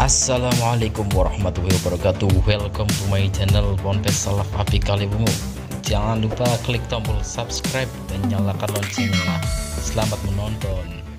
Assalamualaikum warahmatullahi wabarakatuh. Welcome to my channel Ponpes Salaf Api Kalibumu Jangan lupa klik tombol subscribe dan nyalakan loncengnya. Selamat menonton.